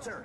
smelter!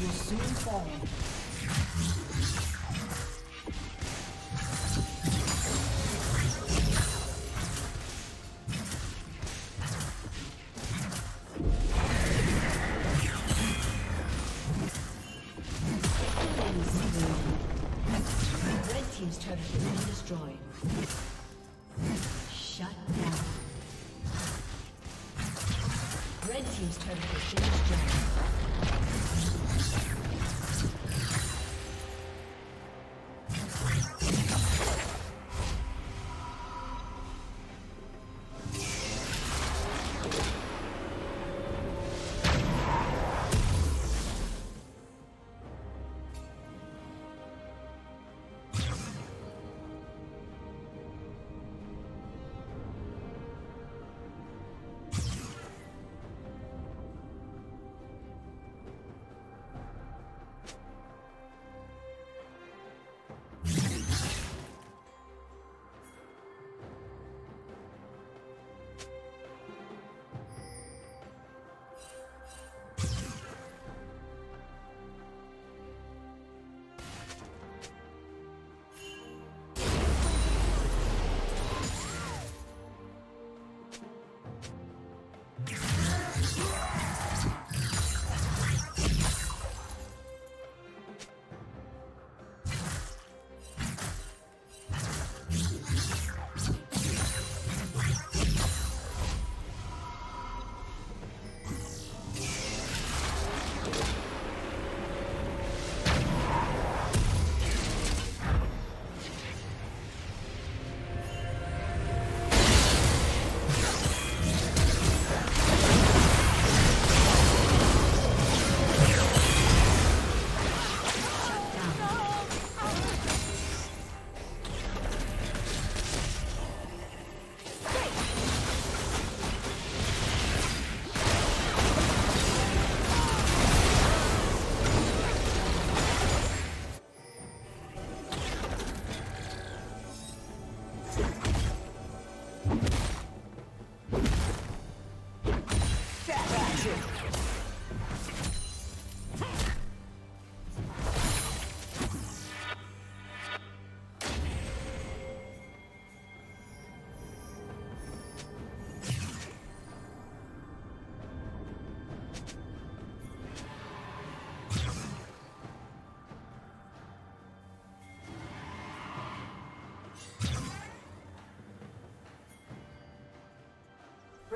Will soon fall.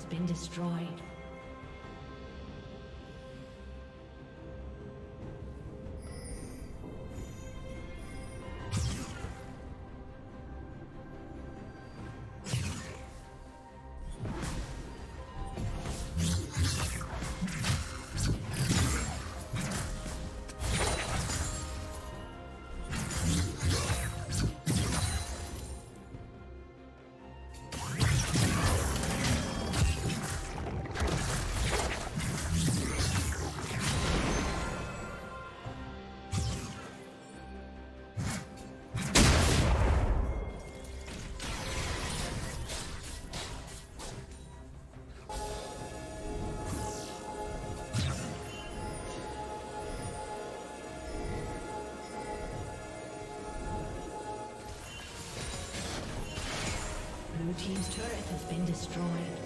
Has been destroyed. Destroyed.